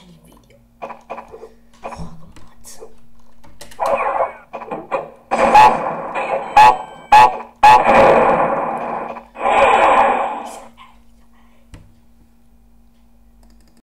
actually read.